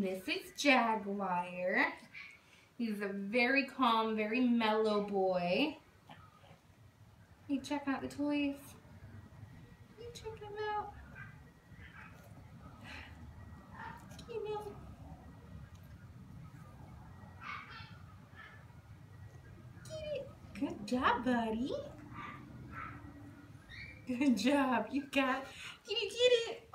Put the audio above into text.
This is Jaguar. He's a very calm, very mellow boy. You check out the toys. You check them out. You know. Get it. Good job, buddy. Good job. You got, did you get it?